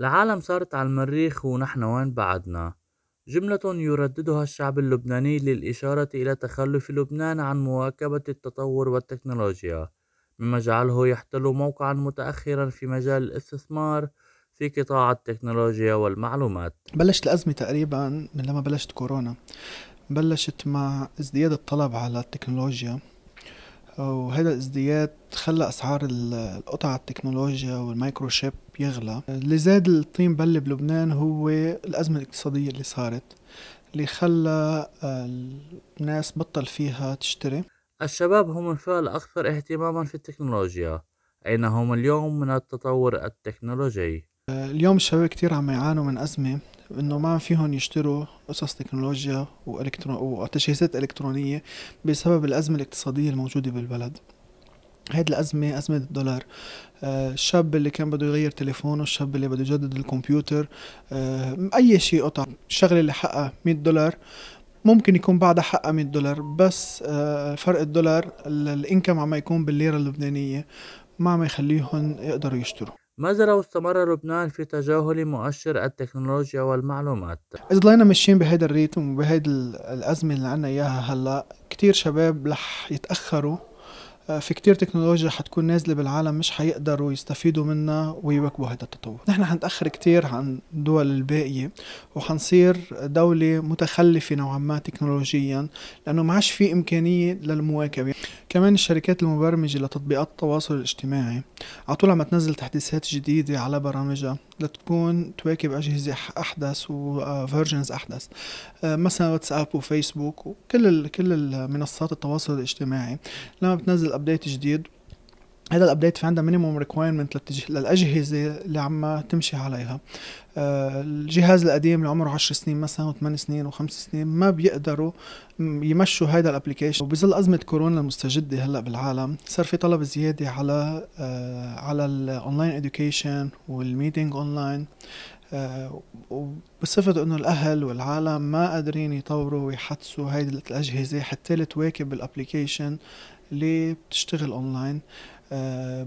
العالم صارت على المريخ ونحن وين بعدنا. جملة يرددها الشعب اللبناني للإشارة إلى تخلف لبنان عن مواكبة التطور والتكنولوجيا مما جعله يحتل موقعا متأخرا في مجال الاستثمار في قطاع التكنولوجيا والمعلومات. بلشت الأزمة تقريبا من لما بلشت كورونا. بلشت مع ازدياد الطلب على التكنولوجيا. وهذا الازدياد خلى أسعار القطع التكنولوجيا والمايكروشيب يغلى. اللي زاد الطين بلة بلبنان هو الأزمة الاقتصادية اللي صارت اللي خلى الناس بطل فيها تشتري. الشباب هم الفئة الأكثر اهتماما في التكنولوجيا أين هم اليوم من التطور التكنولوجي؟ اليوم الشباب كتير عم يعانوا من أزمة. إنه ما فيهم يشتروا قصص تكنولوجيا والكترون وتجهيزات إلكترونية بسبب الأزمة الاقتصادية الموجودة بالبلد. هيدي الأزمة أزمة الدولار. آه الشاب اللي كان بده يغير تليفونه الشاب اللي بده يجدد الكمبيوتر آه أي شيء قطع الشغلة اللي حقها 100 دولار ممكن يكون بعدها حقها 100 دولار بس آه فرق الدولار الإنكم عم يكون بالليرة اللبنانية ما عم يخليهم يقدروا يشتروا. ماذا لو استمر لبنان في تجاهل مؤشر التكنولوجيا والمعلومات؟ إذا ضلينا ماشيين بهيدا الريتم وبهيدي الأزمة اللي عنا إياها هلأ كتير شباب رح يتأخروا. آه، في كتير تكنولوجيا حتكون نازلة بالعالم مش حيقدروا يستفيدوا منها ويواكبوا هذا التطور. نحن حنتأخر كتير عن الدول الباقية وحنصير دولة متخلفة نوعا ما تكنولوجيا لأنه ما عادش في إمكانية للمواكبة. كمان الشركات المبرمجة لتطبيقات التواصل الاجتماعي. على طول عم تنزل تحديثات جديدة على برامجها لتكون تواكب أجهزة أحدث وفيرجنز أحدث. آه، مثلا واتساب وفيسبوك وكل كل منصات التواصل الاجتماعي. لما بتنزل update جديد هذا ال update في عندها minimum requirement للأجهزة اللي عم تمشي عليها. آه، الجهاز القديم اللي عمره 10 سنين مثلا و8 سنين و5 سنين ما بيقدروا يمشوا هذا ال application وبظل أزمة كورونا المستجدة هلأ بالعالم صار في طلب زيادة على آه، على ال online education وال meeting online وبصفة إنه الأهل والعالم ما قادرين يطوروا ويحدثوا هيدي الأجهزة حتى تواكب ال application اللي بتشتغل اونلاين آه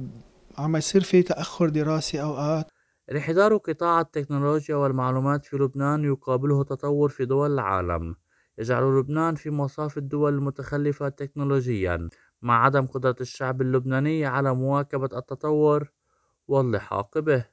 عم يصير في تأخر دراسي أوقات. انحدار قطاع التكنولوجيا والمعلومات في لبنان يقابله تطور في دول العالم. يجعل لبنان في مصاف الدول المتخلفة تكنولوجيا مع عدم قدرة الشعب اللبناني على مواكبة التطور واللحاق به.